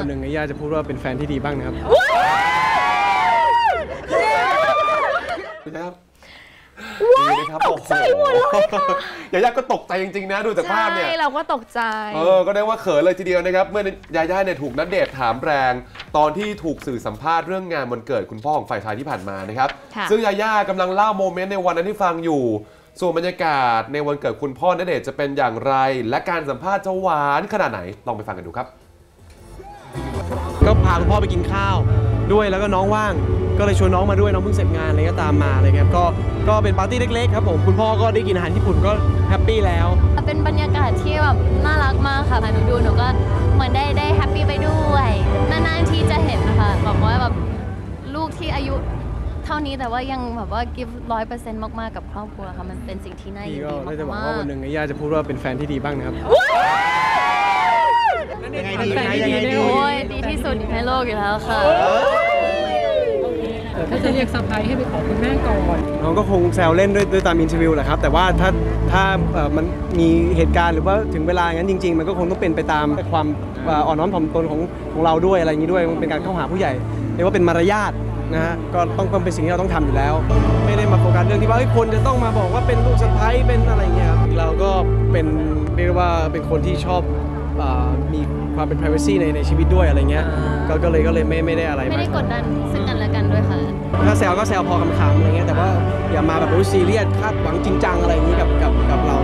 วันหนึ่งไอ้ย่าจะพูดว่าเป็นแฟนที่ดีบ้างนะครับนะครับดีนะครับตกใจหมดเลยค่ะยาย่าก็ตกใจจริงๆนะดูจากภาพเนี่ยใช่เราก็ตกใจ เออ ก็ได้ว่าเขินเลยทีเดียวนะครับ เมื่อยาย่าเนี่ยถูกนัดเดทถามแรง ตอนที่ถูกสื่อสัมภาษณ์เรื่องงานวันเกิดคุณพ่อของฝ่ายชายที่ผ่านมานะครับค่ะซึ่งยาย่ากำลังเล่าโมเมนต์ในวันนั้นที่ฟังอยู่ ส่วนบรรยากาศในวันเกิดคุณพ่อณเดชน์จะเป็นอย่างไร และการสัมภาษณ์จะหวานขนาดไหนลองไปฟังกันดูครับ ก็พาคุณพ่อไปกินข้าวด้วยแล้วก็น้องว่าง ก็เลยชวนน้องมาด้วยน้องเพิ่งเสร็จงานอะไรก็ตามมาอะไรเงี้ยก็ก็เป็นปาร์ตี้เล็กๆครับผมคุณพ่อก็ได้กินอาหารญี่ปุ่นก็ happy แล้ว เป็นบรรยากาศที่แบบน่ารักมากค่ะหนูดูหนูก็เหมือนได้ได้ happy ไปด้วยนานๆทีจะเห็นนะคะแบบว่าแบบลูกที่อายุเท่านี้แต่ว่ายังแบบว่า give ร้อยเปอร์เซ็นต์มากๆกับครอบครัวค่ะมันเป็นสิ่งที่น่ายิพี่นก็ดีได้จะหวังมาว่ากวันหนึ่งไอ้ย่าจะพูดว่าเป็นแฟนที่ดีบ้างนะครับยังไงดียังไงดีๆโอ้ยดีที่ สุดในโลกอยู่แล้วค่ะ ถ้าจะเรียกสะพายให้ไปขอคุณแม่ก่อนน้องก็คงแซวเล่นด้วยด้วยตามอินเทอร์วิวแหละครับ แต่ว่าถ้าถ้าเอ่อมันมีเหตุการณ์หรือว่าถึงเวลาอย่างนั้นจริง ๆ มันก็คงต้องเป็นไปตามความเอ่ออ่อนน้อมถ่อมตนของของเราด้วยอะไรอย่างนี้ด้วยมันเป็นการเข้าหาผู้ใหญ่เรียกว่าเป็นมารยาทนะฮะก็ต้องต้องเป็นสิ่งที่เราต้องทำอยู่แล้ว ไม่ได้มาโฟกัสเรื่องที่ว่าเอ้ยคนจะต้องมาบอกว่าเป็นลูกสะใภ้เป็นอะไรอย่างเงี้ยครับเราก็เป็นเรียกว่าเป็นคนที่ชอบเอ่อมีความเป็น privacy ในในชีวิตด้วยอะไรเงี้ยก็ก็เลยก็เลยไม่ไม่ได้อะไรไม่ได้มากกดดันซึ่งกันและกันด้วยค่ะ ถ้าแซวก็แซวพอคำๆอะไรเงี้ยแต่ว่าอย่ามาแบบรู้ซีเรียสคาดหวังจริงจังอะไรอย่างนี้กับกับกับเรา